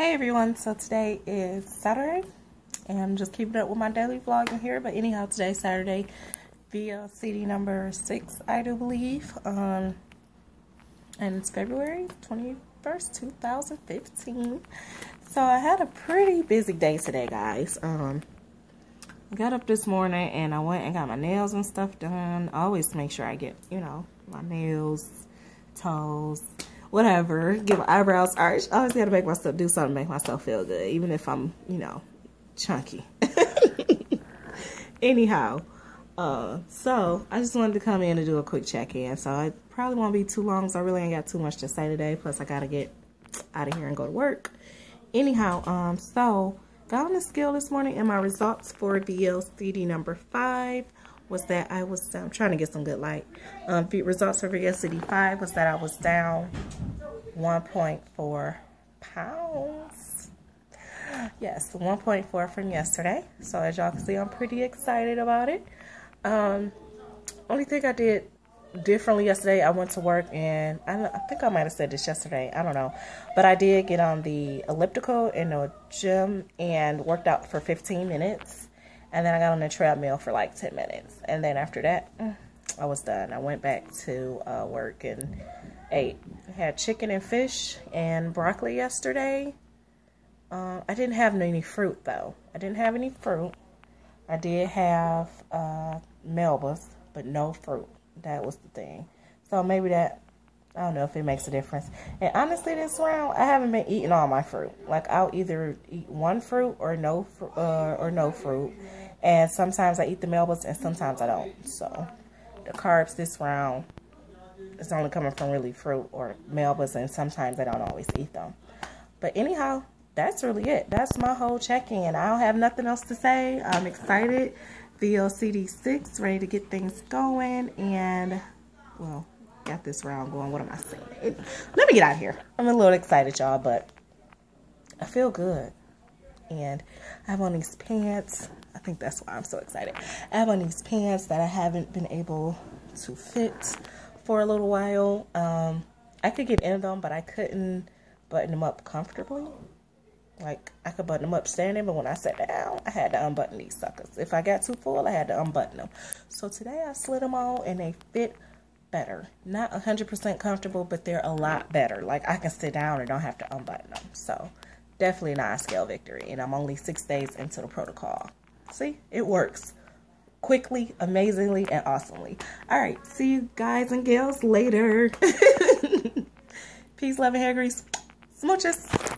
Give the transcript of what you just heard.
Hey everyone, so today is Saturday and I'm just keeping up with my daily vlog in here. But anyhow, today's Saturday, VLCD number 6, I do believe. Um, and it's February 21st, 2015. So I had a pretty busy day today, guys. Um, I got up this morning and I went and got my nails and stuff done. I always make sure I get, you know, my nails, toes, whatever, get my eyebrows arched. I always got to make myself do something to make myself feel good, even if I'm, you know, chunky. Anyhow, uh, so I just wanted to come in and do a quick check-in. So I probably won't be too long, so I really ain't got too much to say today. Plus, I got to get out of here and go to work. Anyhow, um, so got on the scale this morning, and my results for VLCD number five was that I was down, I'm trying to get some good light. Um, results for VLCD 5 was that I was down 1.4 pounds. Yes, 1.4 from yesterday. So as y'all can see, I'm pretty excited about it. Um, only thing I did differently yesterday, I went to work and I, I think I might have said this yesterday. I don't know. But I did get on the elliptical in the gym and worked out for 15 minutes. And then I got on the treadmill for like 10 minutes. And then after that, I was done. I went back to uh, work and ate. I had chicken and fish and broccoli yesterday. Uh, I didn't have any fruit though. I didn't have any fruit. I did have uh, Melba's, but no fruit. That was the thing. So maybe that, I don't know if it makes a difference. And honestly, this round, I haven't been eating all my fruit. Like I'll either eat one fruit or no, uh, or no fruit. And sometimes I eat the Melba's and sometimes I don't. So the carbs this round is only coming from really fruit or Melba's and sometimes I don't always eat them. But anyhow, that's really it. That's my whole check-in. I don't have nothing else to say. I'm excited. VLCD6, ready to get things going. And, well, got this round going. What am I saying? Let me get out of here. I'm a little excited, y'all, but I feel good. And I have on these pants. I think that's why I'm so excited. I have on these pants that I haven't been able to fit for a little while. Um, I could get in them, but I couldn't button them up comfortably. Like, I could button them up standing, but when I sat down, I had to unbutton these suckers. If I got too full, I had to unbutton them. So today I slid them on, and they fit better. Not 100% comfortable, but they're a lot better. Like, I can sit down and don't have to unbutton them. So, definitely not a scale victory. And I'm only six days into the protocol. See, it works quickly, amazingly, and awesomely. All right, see you guys and gals later. Peace, love, and hair grease. Smooches.